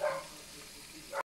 Thank